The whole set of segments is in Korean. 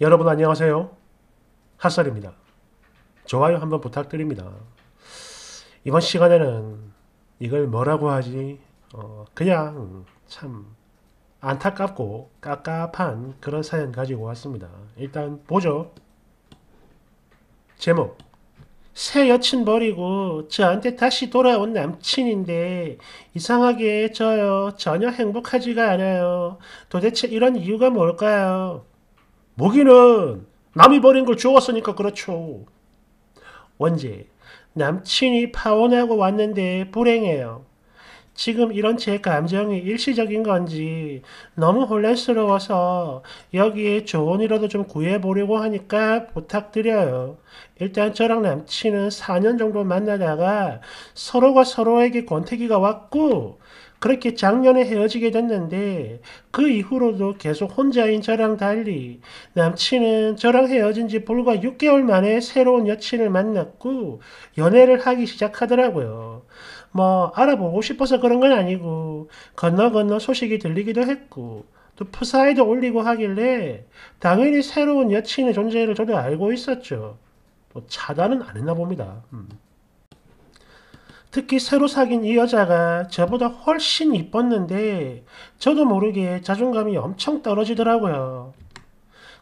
여러분 안녕하세요. 핫설입니다. 좋아요 한번 부탁드립니다. 이번 시간에는 이걸 뭐라고 하지? 어, 그냥 참 안타깝고 깝깝한 그런 사연 가지고 왔습니다. 일단 보죠. 제목 새 여친 버리고 저한테 다시 돌아온 남친인데 이상하게 저요 전혀 행복하지가 않아요. 도대체 이런 이유가 뭘까요? 모기는 남이 버린 걸 주웠으니까 그렇죠. 원제 남친이 파혼하고 왔는데 불행해요. 지금 이런 제 감정이 일시적인 건지 너무 혼란스러워서 여기에 조언이라도 좀 구해보려고 하니까 부탁드려요. 일단 저랑 남친은 4년 정도 만나다가 서로가 서로에게 권태기가 왔고 그렇게 작년에 헤어지게 됐는데 그 이후로도 계속 혼자인 저랑 달리 남친은 저랑 헤어진 지 불과 6개월 만에 새로운 여친을 만났고 연애를 하기 시작하더라고요. 뭐 알아보고 싶어서 그런 건 아니고 건너 건너 소식이 들리기도 했고 또 프사에도 올리고 하길래 당연히 새로운 여친의 존재를 저도 알고 있었죠. 뭐 차단은 안 했나 봅니다. 음. 특히 새로 사귄 이 여자가 저보다 훨씬 이뻤는데 저도 모르게 자존감이 엄청 떨어지더라고요.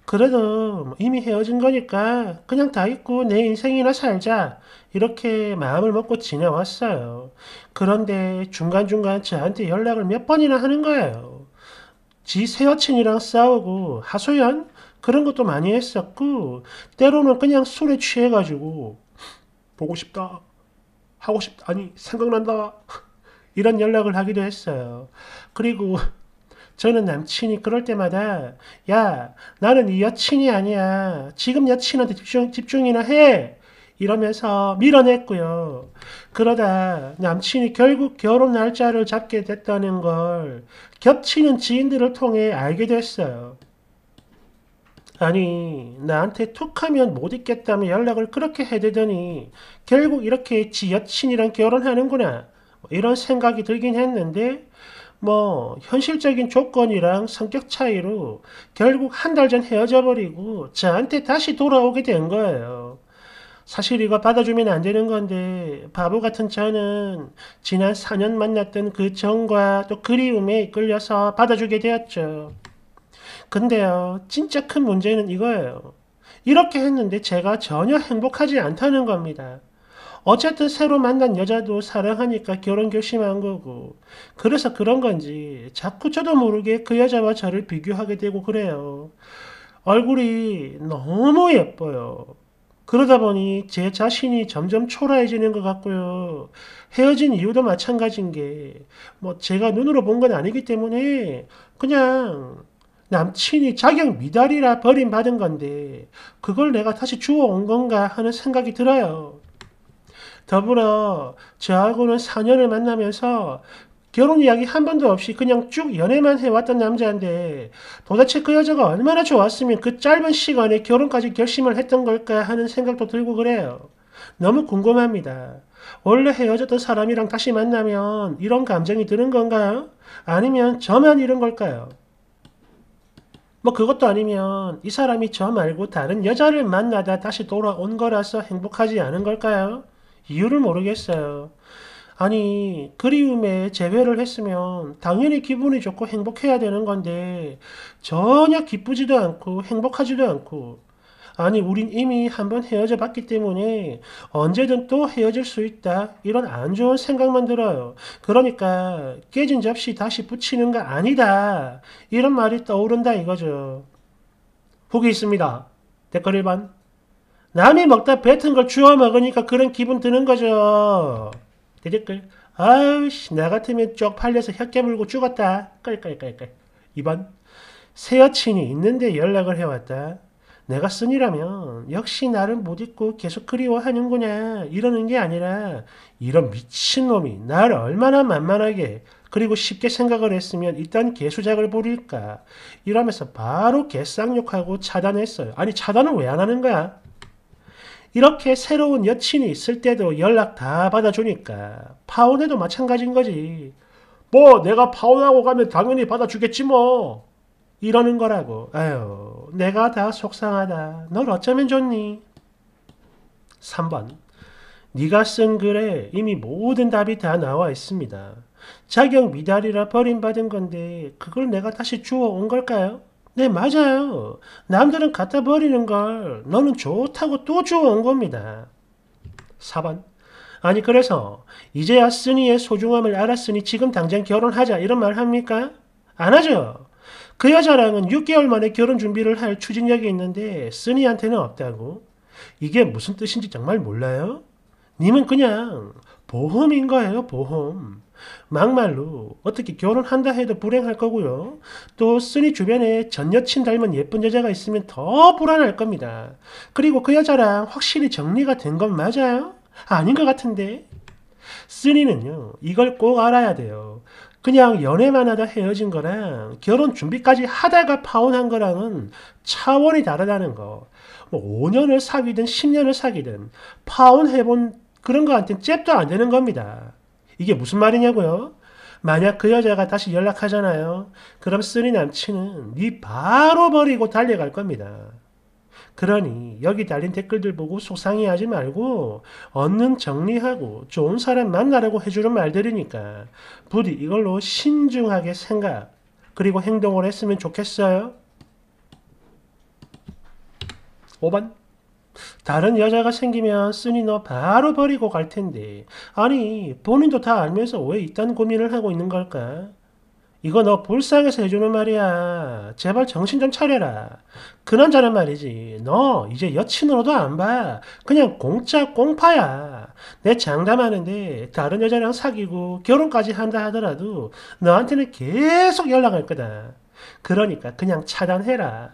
그래도 뭐 이미 헤어진 거니까 그냥 다 잊고 내 인생이나 살자 이렇게 마음을 먹고 지내왔어요. 그런데 중간중간 저한테 연락을 몇 번이나 하는 거예요. 지 새 여친이랑 싸우고 하소연 그런 것도 많이 했었고 때로는 그냥 술에 취해가지고 보고 싶다 하고 싶다 아니 생각난다 이런 연락을 하기도 했어요. 그리고 저는 남친이 그럴 때마다 야 나는 네 여친이 아니야 지금 여친한테 집중, 집중이나 해 이러면서 밀어냈고요. 그러다 남친이 결국 결혼 날짜를 잡게 됐다는 걸 겹치는 지인들을 통해 알게 됐어요. 아니 나한테 툭하면 못 있겠다며 연락을 그렇게 해대더니 결국 이렇게 지 여친이랑 결혼하는구나 뭐 이런 생각이 들긴 했는데 뭐 현실적인 조건이랑 성격 차이로 결국 한 달 전 헤어져 버리고 저한테 다시 돌아오게 된 거예요. 사실 이거 받아주면 안 되는 건데 바보 같은 저는 지난 4년 만났던 그 정과 또 그리움에 이끌려서 받아주게 되었죠. 근데요, 진짜 큰 문제는 이거예요. 이렇게 했는데 제가 전혀 행복하지 않다는 겁니다. 어쨌든 새로 만난 여자도 사랑하니까 결혼 결심한 거고 그래서 그런 건지 자꾸 저도 모르게 그 여자와 저를 비교하게 되고 그래요. 얼굴이 너무 예뻐요. 그러다 보니 제 자신이 점점 초라해지는 것 같고요. 헤어진 이유도 마찬가지인 게 뭐 제가 눈으로 본 건 아니기 때문에 그냥 남친이 자격 미달이라 버림받은 건데 그걸 내가 다시 주워온 건가 하는 생각이 들어요. 더불어 저하고는 4년을 만나면서 결혼 이야기 한 번도 없이 그냥 쭉 연애만 해왔던 남자인데 도대체 그 여자가 얼마나 좋았으면 그 짧은 시간에 결혼까지 결심을 했던 걸까 하는 생각도 들고 그래요. 너무 궁금합니다. 원래 헤어졌던 사람이랑 다시 만나면 이런 감정이 드는 건가요? 아니면 저만 이런 걸까요? 뭐 그것도 아니면 이 사람이 저 말고 다른 여자를 만나다 다시 돌아온 거라서 행복하지 않은 걸까요? 이유를 모르겠어요. 아니, 그리움에 재회를 했으면 당연히 기분이 좋고 행복해야 되는 건데 전혀 기쁘지도 않고 행복하지도 않고 아니, 우린 이미 한번 헤어져 봤기 때문에 언제든 또 헤어질 수 있다. 이런 안 좋은 생각만 들어요. 그러니까 깨진 접시 다시 붙이는 거 아니다. 이런 말이 떠오른다 이거죠. 후기 있습니다. 댓글 1번. 남이 먹다 뱉은 걸 주워 먹으니까 그런 기분 드는 거죠. 댓글. 아우씨, 나 같으면 쪽 팔려서 혀 깨 물고 죽었다. 깔깔깔깔. 2번. 새 여친이 있는데 연락을 해왔다. 내가 쓴이라면 역시 나를 못 잊고 계속 그리워하는구나 이러는 게 아니라 이런 미친놈이 나를 얼마나 만만하게 그리고 쉽게 생각을 했으면 이딴 개수작을 부릴까 이러면서 바로 개쌍욕하고 차단했어요. 아니 차단은 왜안 하는 거야? 이렇게 새로운 여친이 있을 때도 연락 다 받아주니까 파혼해도 마찬가지인 거지. 뭐 내가 파혼하고 가면 당연히 받아주겠지 뭐. 이러는 거라고. 아유, 내가 다 속상하다. 널 어쩌면 좋니? 3번. 네가 쓴 글에 이미 모든 답이 다 나와 있습니다. 자격 미달이라 버림받은 건데 그걸 내가 다시 주워 온 걸까요? 네, 맞아요. 남들은 갖다 버리는 걸 너는 좋다고 또 주워 온 겁니다. 4번. 아니 그래서 이제야 쓰니의 소중함을 알았으니 지금 당장 결혼하자 이런 말 합니까? 안 하죠. 그 여자랑은 6개월 만에 결혼 준비를 할 추진력이 있는데 쓰니한테는 없다고. 이게 무슨 뜻인지 정말 몰라요? 님은 그냥 보험인 거예요, 보험. 막말로 어떻게 결혼한다 해도 불행할 거고요. 또 쓰니 주변에 전 여친 닮은 예쁜 여자가 있으면 더 불안할 겁니다. 그리고 그 여자랑 확실히 정리가 된 건 맞아요? 아닌 것 같은데. 쓰니는요, 이걸 꼭 알아야 돼요. 그냥 연애만 하다 헤어진 거랑 결혼 준비까지 하다가 파혼한 거랑은 차원이 다르다는 거. 뭐 5년을 사귀든 10년을 사귀든 파혼해본 그런 거한테는 잽도 안 되는 겁니다. 이게 무슨 말이냐고요? 만약 그 여자가 다시 연락하잖아요. 그럼 쓰니 남친은 네 바로 버리고 달려갈 겁니다. 그러니 여기 달린 댓글들 보고 속상해하지 말고 얻는 정리하고 좋은 사람 만나라고 해주는 말들이니까 부디 이걸로 신중하게 생각 그리고 행동을 했으면 좋겠어요. 5번 다른 여자가 생기면 쓰니 너 바로 버리고 갈 텐데. 아니, 본인도 다 알면서 왜 이딴 고민을 하고 있는 걸까? 이거 너 불쌍해서 해주는 말이야. 제발 정신 좀 차려라. 그 남자는 말이지. 너 이제 여친으로도 안 봐. 그냥 공짜 꽁파야. 내 장담하는데 다른 여자랑 사귀고 결혼까지 한다 하더라도 너한테는 계속 연락할 거다. 그러니까 그냥 차단해라.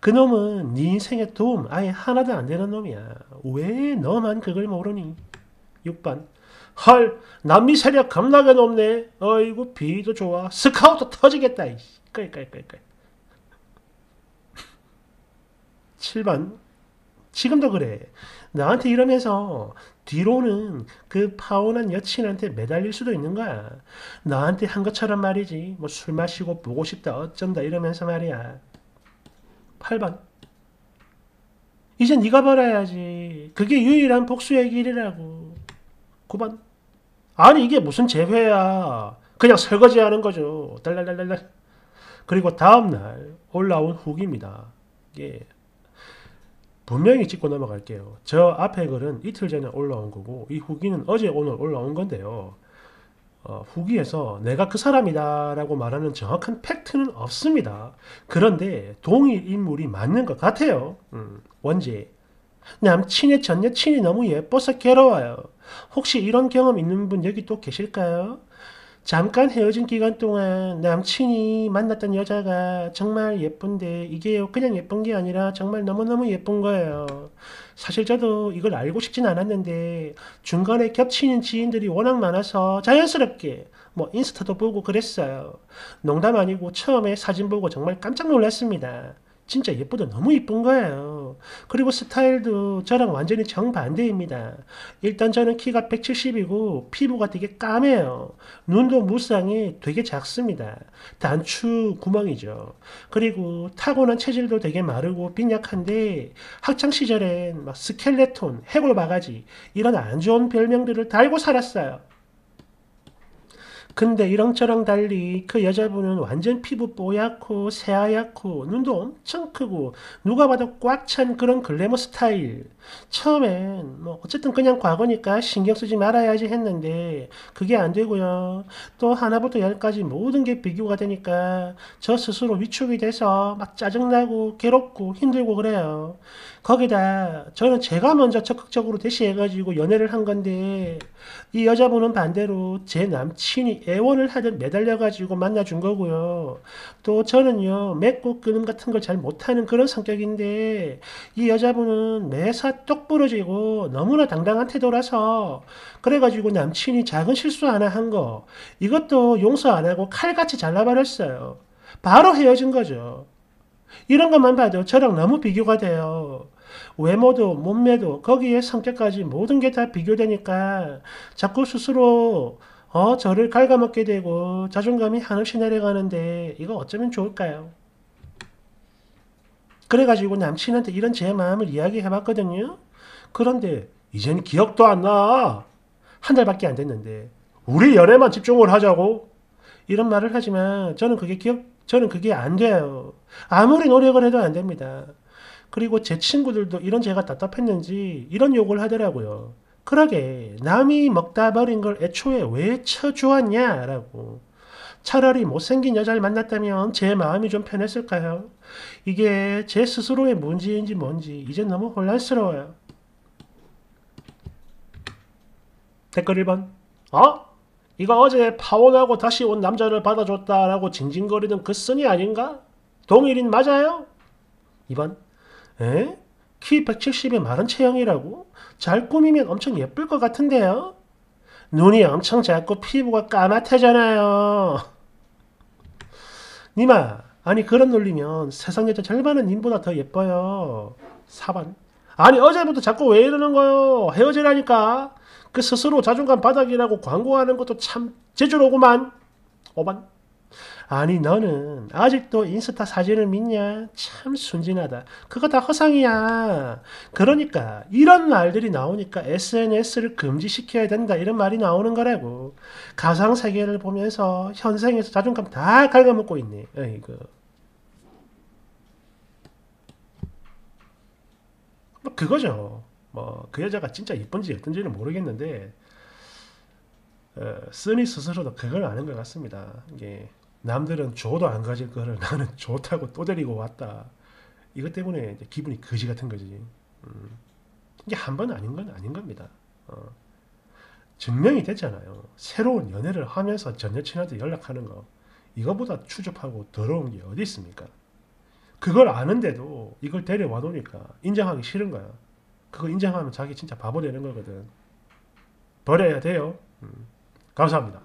그놈은 네 인생에 도움 아예 하나도 안 되는 놈이야. 왜 너만 그걸 모르니? 6번. 헐, 남미 세력 겁나게 높네. 어이구, 비도 좋아. 스카우트 터지겠다. 깔깔깔깔. 7번. 지금도 그래. 나한테 이러면서 뒤로는 그 파혼한 여친한테 매달릴 수도 있는 거야. 나한테 한 것처럼 말이지. 뭐 술 마시고 보고 싶다 어쩐다 이러면서 말이야. 8번. 이제 네가 벌어야지. 그게 유일한 복수의 길이라고. 9번. 아니 이게 무슨 재회야. 그냥 설거지하는 거죠. 달랄랄랄랄. 그리고 다음날 올라온 후기입니다. 이게 분명히 짚고 넘어갈게요. 저 앞에 글은 이틀 전에 올라온 거고 이 후기는 어제 오늘 올라온 건데요. 어, 후기에서 내가 그 사람이다 라고 말하는 정확한 팩트는 없습니다. 그런데 동일 인물이 맞는 것 같아요. 음, 원제. 남친의 전 여친이 너무 예뻐서 괴로워요. 혹시 이런 경험 있는 분 여기 또 계실까요? 잠깐 헤어진 기간 동안 남친이 만났던 여자가 정말 예쁜데 이게 그냥 예쁜 게 아니라 정말 너무너무 예쁜 거예요. 사실 저도 이걸 알고 싶진 않았는데 중간에 겹치는 지인들이 워낙 많아서 자연스럽게 뭐 인스타도 보고 그랬어요. 농담 아니고 처음에 사진 보고 정말 깜짝 놀랐습니다. 진짜 예쁘다 너무 이쁜 거예요. 그리고 스타일도 저랑 완전히 정반대입니다. 일단 저는 키가 170이고 피부가 되게 까매요. 눈도 무쌍이 되게 작습니다. 단추 구멍이죠. 그리고 타고난 체질도 되게 마르고 빈약한데 학창 시절엔 막 스켈레톤, 해골 바가지 이런 안 좋은 별명들을 달고 살았어요. 근데 이런저런 달리 그 여자분은 완전 피부 뽀얗고 새하얗고 눈도 엄청 크고 누가 봐도 꽉 찬 그런 글래머 스타일. 처음엔 뭐 어쨌든 그냥 과거니까 신경 쓰지 말아야지 했는데 그게 안 되고요. 또 하나부터 열까지 모든 게 비교가 되니까 저 스스로 위축이 돼서 막 짜증나고 괴롭고 힘들고 그래요. 거기다 저는 제가 먼저 적극적으로 대시해가지고 연애를 한 건데 이 여자분은 반대로 제 남친이 애원을 하듯 매달려가지고 만나준 거고요. 또 저는요 맺고 끊음 같은 걸 잘 못하는 그런 성격인데 이 여자분은 매사 똑 부러지고 너무나 당당한 태도라서 그래가지고 남친이 작은 실수 하나 한 거 이것도 용서 안 하고 칼같이 잘라버렸어요. 바로 헤어진 거죠. 이런 것만 봐도 저랑 너무 비교가 돼요. 외모도 몸매도 거기에 성격까지 모든 게 다 비교되니까 자꾸 스스로 어 저를 갉아먹게 되고 자존감이 한없이 내려가는데 이거 어쩌면 좋을까요? 그래가지고 남친한테 이런 제 마음을 이야기해봤거든요. 그런데 이젠 기억도 안 나. 한 달밖에 안 됐는데 우리 연애만 집중을 하자고 이런 말을 하지만 저는 그게 기억 저는 그게 안 돼요. 아무리 노력을 해도 안 됩니다. 그리고 제 친구들도 이런 제가 답답했는지 이런 욕을 하더라고요. 그러게 남이 먹다 버린 걸 애초에 왜 쳐주었냐라고. 차라리 못생긴 여자를 만났다면 제 마음이 좀 편했을까요? 이게 제 스스로의 문제인지 뭔지 이제 너무 혼란스러워요. 댓글 1번. 어? 이거 어제 파혼하고 다시 온 남자를 받아줬다라고 징징거리는 그 쓴이 아닌가? 동일인 맞아요? 2번. 에? 키 170에 마른 체형이라고? 잘 꾸미면 엄청 예쁠 것 같은데요? 눈이 엄청 작고 피부가 까맣대잖아요. 니마, 아니 그런 논리면 세상 여자 절반은 님보다 더 예뻐요. 4번. 아니 어제부터 자꾸 왜 이러는 거요? 헤어지라니까. 그 스스로 자존감 바닥이라고 광고하는 것도 참 제주로구만. 5번. 아니 너는 아직도 인스타 사진을 믿냐? 참 순진하다. 그거 다 허상이야. 그러니까 이런 말들이 나오니까 SNS를 금지시켜야 된다 이런 말이 나오는 거라고. 가상 세계를 보면서 현생에서 자존감 다 갉아먹고 있네. 어이구. 뭐 그거죠. 뭐 그 여자가 진짜 이쁜지 어떤지는 모르겠는데 어, 쓰니 스스로도 그걸 아는 것 같습니다. 이게 남들은 줘도 안 가질 거를 나는 좋다고 또 데리고 왔다. 이것 때문에 기분이 거지 같은 거지. 음. 이게 한 번 아닌 건 아닌 겁니다. 어. 증명이 됐잖아요. 새로운 연애를 하면서 전 여친한테 연락하는 거. 이거보다 추접하고 더러운 게 어디 있습니까? 그걸 아는데도 이걸 데려와 놓으니까 인정하기 싫은 거야. 그거 인정하면 자기 진짜 바보 되는 거거든. 버려야 돼요. 음. 감사합니다.